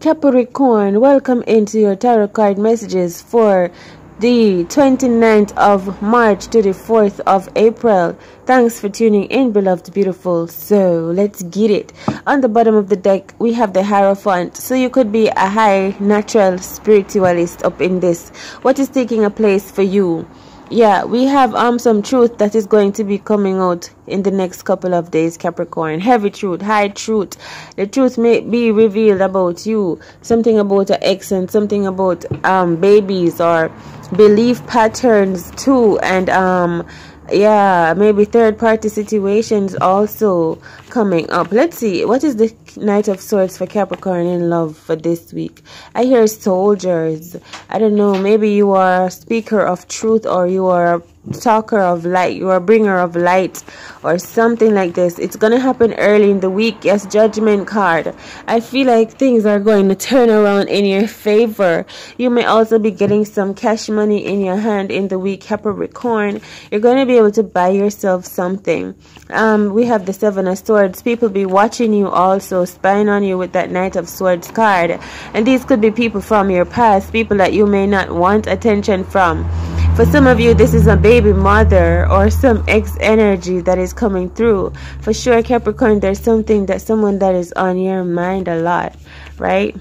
Capricorn, welcome into your tarot card messages for the 29th of March to the 4th of April. Thanks for tuning in, beloved beautiful. So let's get it. On the bottom of the deck, we have the Hierophant. So you could be a high natural spiritualist up in this. What is taking a place for you? Yeah we have um some truth that is going to be coming out in the next couple of days capricorn. Heavy truth high truth. The truth may be revealed about you. Something about your ex and something about um babies or belief patterns too. And um yeah maybe third party situations also coming up. Let's see what is the knight of swords for capricorn in love for this week? I hear soldiers. I don't know maybe you are a speaker of truth or you are talker of light you are bringer of light or something like this. It's gonna happen early in the week. Yes judgment card. I feel like things are going to turn around in your favor. You may also be getting some cash money in your hand in the week. Capricorn you're going to be able to buy yourself something. Um we have the seven of swords. People be watching you also spying on you with that knight of swords card. And these could be people from your past people that you may not want attention from for some of you, this is a baby mother or some ex energy that is coming through. For sure, Capricorn, there's something that someone that is on your mind a lot, right?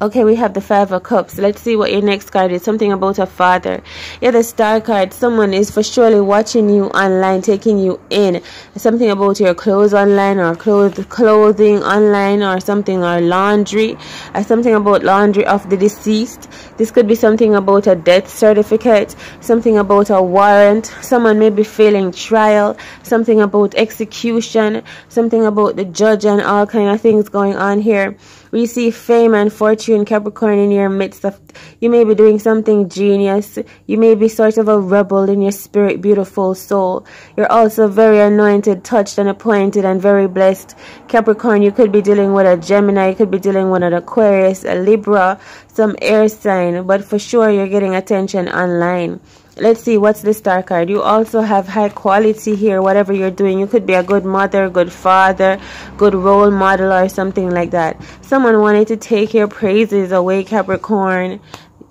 Okay, we have the Five of Cups. Let's see what your next card is. Something about a father. Yeah, the Star card. Someone is for surely watching you online, taking you in. Something about your clothes online or clothes, clothing online or something or laundry. Or something about laundry of the deceased. This could be something about a death certificate. Something about a warrant. Someone may be failing trial. Something about execution. Something about the judge and all kind of things going on here. We see fame and fortune, Capricorn, in your midst of. You may be doing something genius. You may be sort of a rebel in your spirit, beautiful soul. You're also very anointed, touched, and appointed, and very blessed. Capricorn, you could be dealing with a Gemini, you could be dealing with an Aquarius, a Libra, some air sign, but for sure you're getting attention online let's see what's the star card? You also have high quality here whatever you're doing. You could be a good mother good father good role model or something like that. Someone wanted to take your praises away capricorn.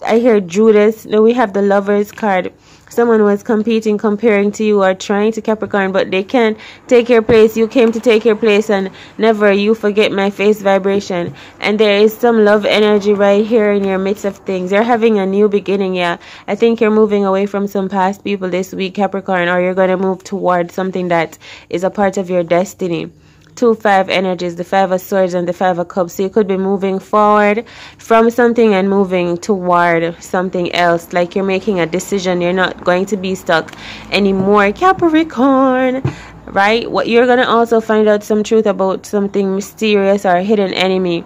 I hear judas. No we have the lovers card someone was competing, comparing to you, or trying to Capricorn, but they can't take your place. You came to take your place, and never you forget my face vibration. And there is some love energy right here in your midst of things. You're having a new beginning, yeah. I think you're moving away from some past people this week, Capricorn, or you're going to move towards something that is a part of your destiny two five energies the five of swords and the five of cups. So you could be moving forward from something and moving toward something else. Like you're making a decision. You're not going to be stuck anymore. Capricorn right? What you're gonna also find out some truth about something mysterious or hidden enemy.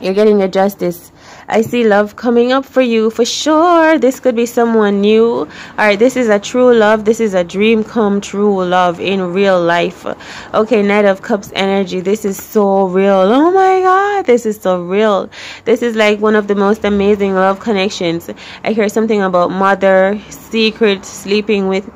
You're getting a justice I see love coming up for you for sure. This could be someone new. All right, this is a true love. This is a dream come true love in real life. Okay, Knight of Cups energy. This is so real. Oh my God, this is so real. This is like one of the most amazing love connections. I hear something about mother, secret, sleeping with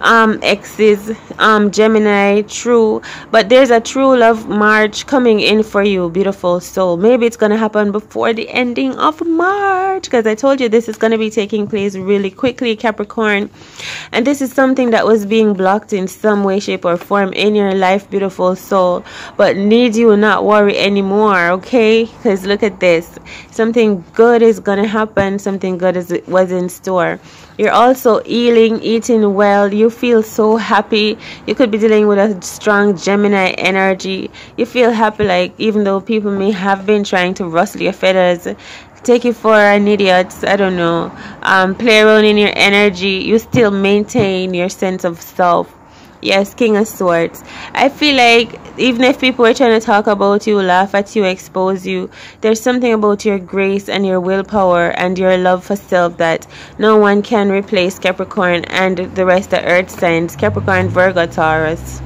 um exes um gemini true. But there's a true love march coming in for you beautiful soul. Maybe it's gonna happen before the ending of march because i told you this is gonna be taking place really quickly capricorn. And this is something that was being blocked in some way shape or form in your life beautiful soul. But need you not worry anymore okay? Because look at this. Something good is gonna happen. Something good is it was in store you're also healing, eating well. You feel so happy. You could be dealing with a strong Gemini energy. You feel happy, like even though people may have been trying to rustle your feathers, take you for an idiot. I don't know. Um, play around in your energy. You still maintain your sense of self Yes, King of Swords. I feel like even if people are trying to talk about you, laugh at you, expose you, there's something about your grace and your willpower and your love for self that no one can replace Capricorn and the rest of Earth signs Capricorn, Virgo, Taurus.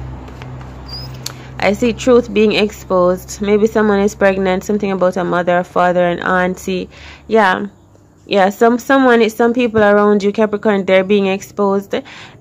I see truth being exposed. Maybe someone is pregnant, something about a mother, a father, and auntie. Yeah yeah some someone some people around you capricorn they're being exposed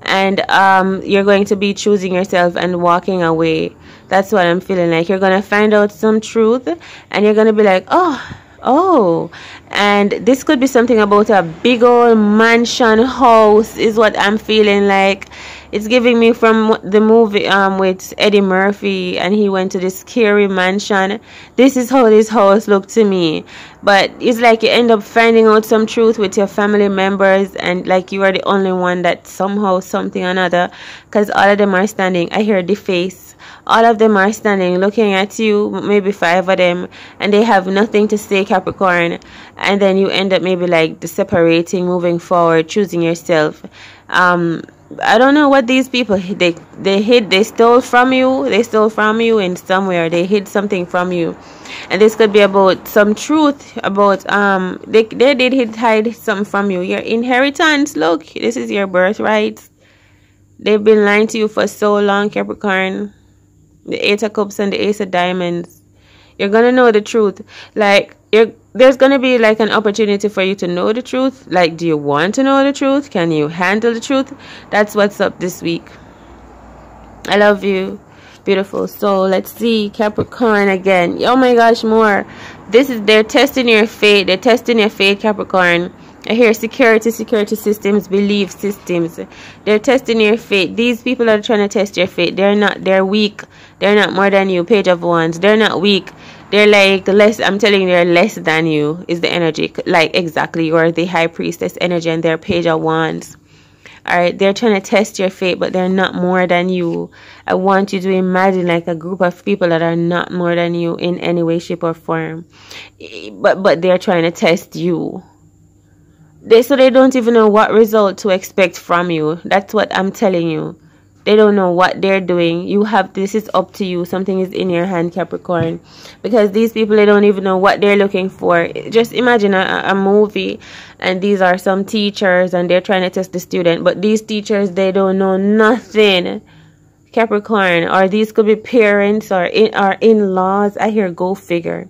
and um you're going to be choosing yourself and walking away. That's what i'm feeling like. You're gonna find out some truth and you're gonna be like oh oh. And this could be something about a big old mansion house is what i'm feeling like it's giving me from the movie um with Eddie Murphy and he went to this scary mansion. This is how this house looked to me. But it's like you end up finding out some truth with your family members and like you are the only one that somehow something or another because all of them are standing. I hear the face all of them are standing looking at you maybe five of them and they have nothing to say capricorn and then you end up maybe like separating moving forward choosing yourself um I don't know what these people they they hid they stole from you they stole from you in somewhere they hid something from you. And this could be about some truth about um they they did hide something from you. Your inheritance look this is your birthright. They've been lying to you for so long Capricorn. The eight of cups and the ace of diamonds. You're gonna know the truth. Like you're there's going to be like an opportunity for you to know the truth. Like, do you want to know the truth? Can you handle the truth? That's what's up this week. I love you. Beautiful. So let's see Capricorn again. Oh my gosh, more. This is they're testing your faith. They're testing your faith, Capricorn. I hear security, security systems, belief systems. They're testing your faith. These people are trying to test your faith. They're not, they're weak. They're not more than you. Page of Wands. They're not weak. They're like less i'm telling you they're less than you is the energy. Like exactly or the high priestess energy and they're page of wands. All right they're trying to test your faith but they're not more than you. I want you to imagine like a group of people that are not more than you in any way shape or form. But but they're trying to test you. They so they don't even know what result to expect from you. That's what i'm telling you they don't know what they're doing. You have this is up to you. Something is in your hand capricorn. Because these people they don't even know what they're looking for. Just imagine a, a movie and these are some teachers and they're trying to test the student. But these teachers they don't know nothing. Capricorn or these could be parents or in or in-laws. I hear go figure.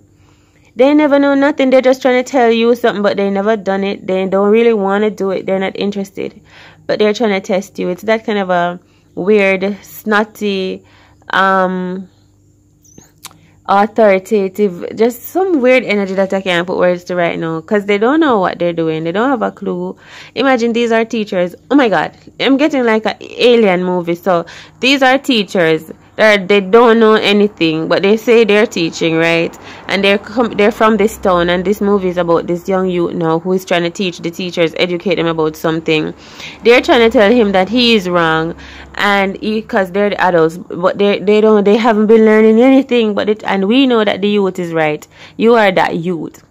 They never know nothing. They're just trying to tell you something but they never done it. They don't really want to do it. They're not interested. But they're trying to test you. It's that kind of a weird, snotty, um, authoritative, just some weird energy that I can't put words to right now because they don't know what they're doing. They don't have a clue. Imagine these are teachers. Oh my God, I'm getting like an alien movie. So these are teachers that they don't know anything, but they say they're teaching, right? And they're they're from this town, and this movie is about this young youth now who is trying to teach the teachers, educate them about something. They're trying to tell him that he is wrong, and because they're the adults, but they they don't they haven't been learning anything. But it and we know that the youth is right. You are that youth.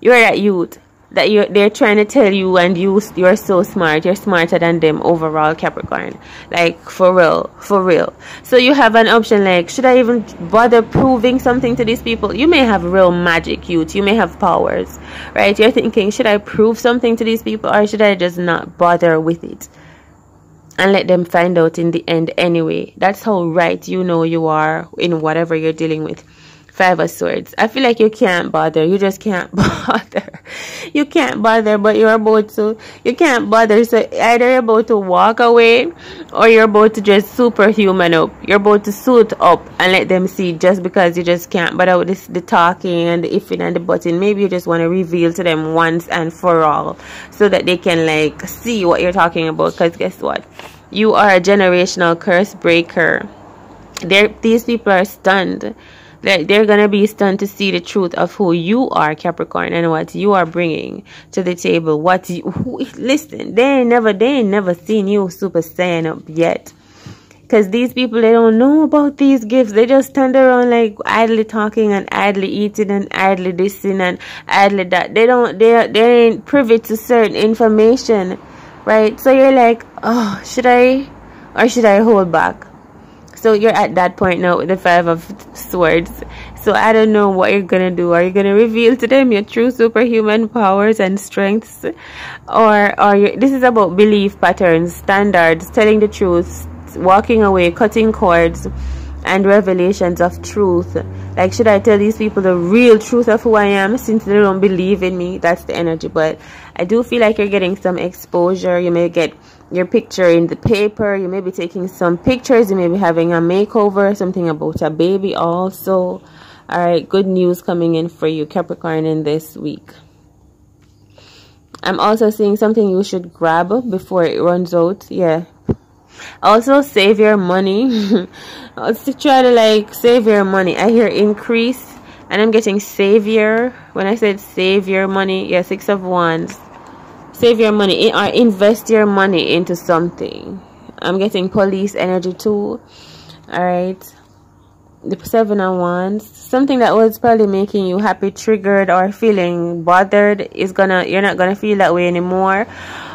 You are that youth that you they're trying to tell you and you you're so smart. You're smarter than them overall capricorn. Like for real for real. So you have an option like should i even bother proving something to these people? You may have real magic youth. You may have powers right? You're thinking should i prove something to these people or should i just not bother with it? And let them find out in the end anyway. That's how right you know you are in whatever you're dealing with. Five of Swords. I feel like you can't bother. You just can't bother. You can't bother, but you're about to, you can't bother. So either you're about to walk away or you're about to just superhuman up. You're about to suit up and let them see just because you just can't bother this, the talking and the ifing and the button. Maybe you just want to reveal to them once and for all so that they can like see what you're talking about. Because guess what? You are a generational curse breaker. They're, these people are stunned they're, they're going to be stunned to see the truth of who you are, Capricorn, and what you are bringing to the table. What you, listen, they ain't never, they ain't never seen you Super Saiyan up yet. Because these people, they don't know about these gifts. They just stand around like idly talking and idly eating and idly dissing and idly that. They don't, they, they ain't privy to certain information, right? So you're like, oh, should I, or should I hold back? So you're at that point now with the Five of Swords. So I don't know what you're gonna do. Are you gonna reveal to them your true superhuman powers and strengths, or are you? This is about belief patterns, standards, telling the truth, walking away, cutting cords, and revelations of truth. Like, should I tell these people the real truth of who I am since they don't believe in me? That's the energy. But I do feel like you're getting some exposure. You may get your picture in the paper. You may be taking some pictures. You may be having a makeover, something about a baby also. All right, good news coming in for you, Capricorn, in this week. I'm also seeing something you should grab before it runs out. Yeah. Also, save your money. also, try to like save your money. I hear increase, and I'm getting savior. When I said save your money, yeah, six of wands. Save your money or invest your money into something. I'm getting police energy too. All right the seven of wands something that was probably making you happy triggered or feeling bothered is gonna you're not gonna feel that way anymore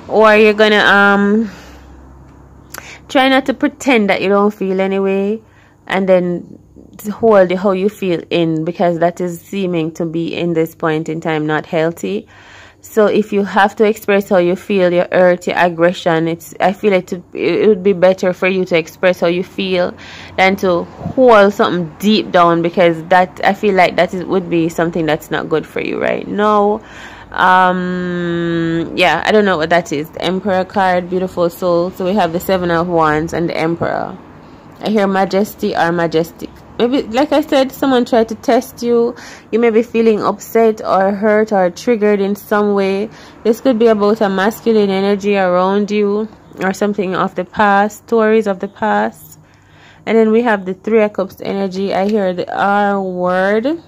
or you're gonna um try not to pretend that you don't feel anyway and then hold how you feel in because that is seeming to be in this point in time not healthy so if you have to express how you feel, your hurt, your aggression, it's I feel it, it would be better for you to express how you feel than to hold something deep down because that I feel like that is, would be something that's not good for you right now. Um, yeah, I don't know what that is. The Emperor card, beautiful soul. So we have the Seven of Wands and the Emperor. I hear majesty or majestic maybe like i said someone tried to test you you may be feeling upset or hurt or triggered in some way this could be about a masculine energy around you or something of the past stories of the past and then we have the three of cups energy i hear the r word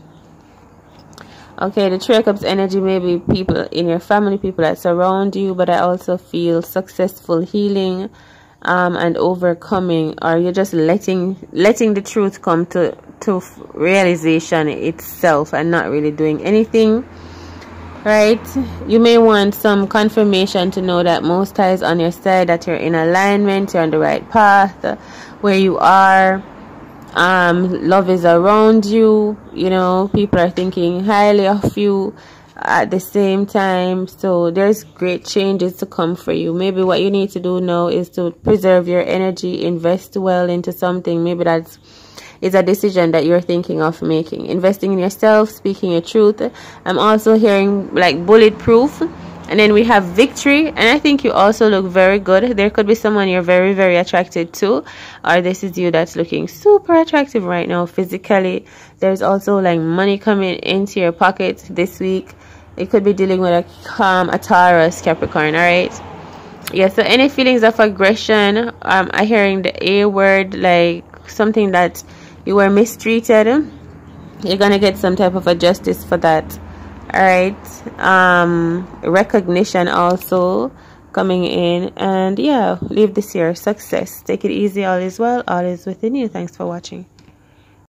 okay the three cups energy may be people in your family people that surround you but i also feel successful healing um, and overcoming or you're just letting letting the truth come to to realization itself and not really doing anything right? You may want some confirmation to know that most ties on your side that you're in alignment you're on the right path where you are um love is around you you know people are thinking highly of you at the same time. So there's great changes to come for you. Maybe what you need to do now is to preserve your energy invest well into something. Maybe that's is a decision that you're thinking of making. Investing in yourself speaking your truth. I'm also hearing like bulletproof and then we have victory and i think you also look very good. There could be someone you're very very attracted to. Or this is you that's looking super attractive right now physically. There's also like money coming into your pocket this week. It could be dealing with a um, a Taurus Capricorn all right yeah so any feelings of aggression? Um I hearing the A word like something that you were mistreated. You're gonna get some type of a justice for that all right um recognition also coming in. And yeah leave this year. Success. Take it easy. All is well. All is within you. Thanks for watching